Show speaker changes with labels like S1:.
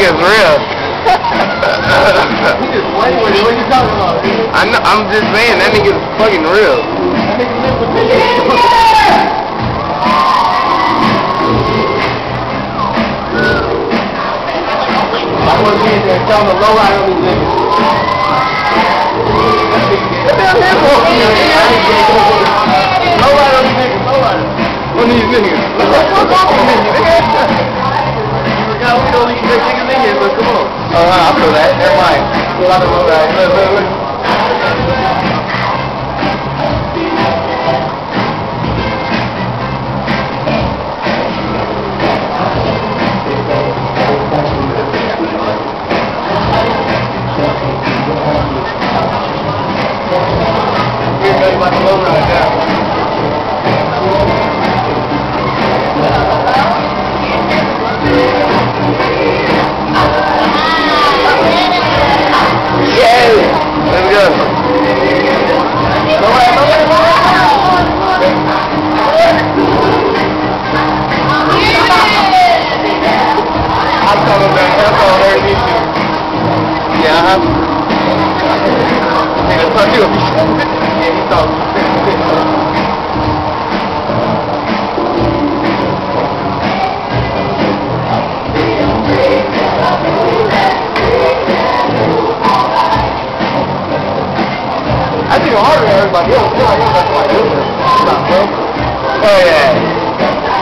S1: real.
S2: With it. What you talking about? nigga?
S1: I know, I'm just saying, that nigga's fucking real.
S2: That nigga to be in there and tell him to low ride on these niggas. The
S1: Uh, I feel that. Never mind.
S2: The low ride. Look, look, look. But the low. I think it's harder than everybody else. Yeah, yeah, that's why I do it. Stop, bro.
S1: Oh, yeah.